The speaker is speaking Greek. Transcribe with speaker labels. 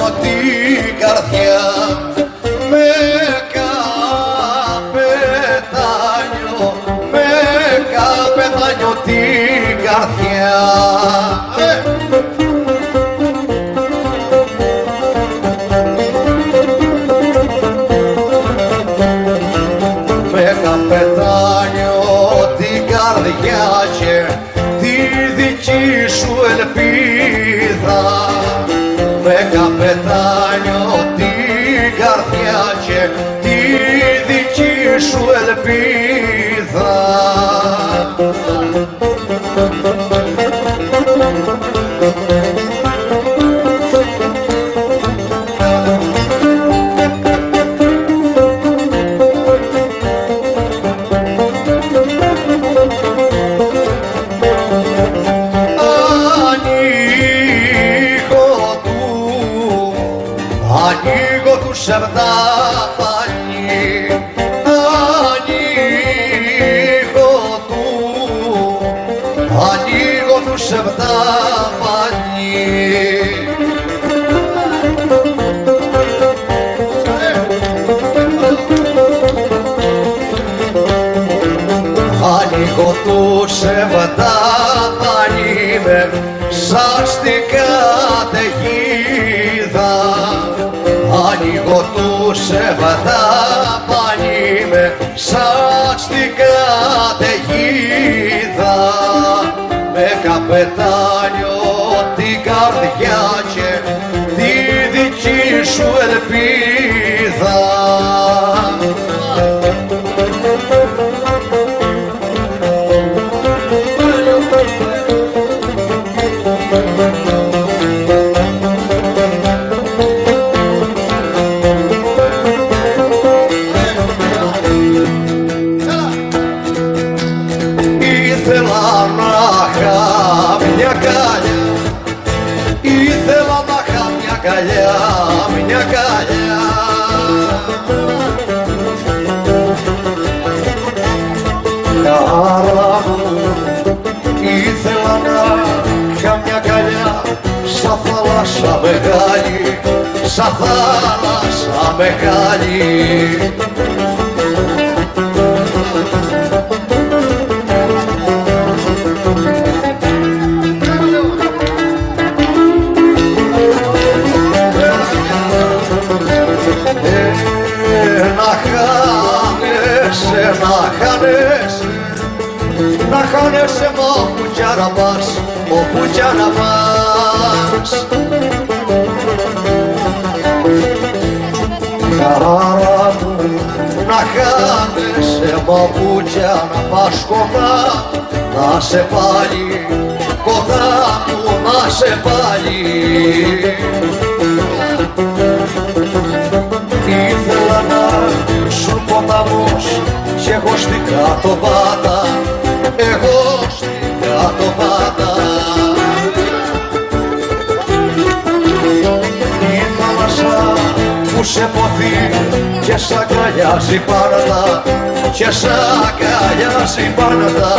Speaker 1: νιώτη καρδιά με καπετάνιο, με καπετάνιο ε. την καρδιά. Με καπετάνιο την καρδιά σου ελπίδα. Ανοίγω του, ανοίγω του σεβδά ανοίγω τους σεβδά πανί. Ανοίγω τους σεβδά πανί με σαν στην καταιγίδα Ανοίγω τους σεβδά πανί με σαν στην καταιγίδα betanjo, ti gardhjace, ti di edhe pi μια καλιά. Καρά μου Ήθελα να είχα μια καλιά Σαν θάλασσα μεγάλη Σαν θάλασσα μεγάλη να χάνεσαι να χάνεσαι μα όπου κι να πας, όπου κι να πας. Χαρά μου, να χάνεσαι μα όπου κι να πας κοντά να σε πάλι, κοντά μου να σε πάλι στην κάτω πάτα εγώ στην κάτω πάτα Η θάλασσα που σε ποθεί και σ' αγκαλιάζει πάντα και σ' αγκαλιάζει πάντα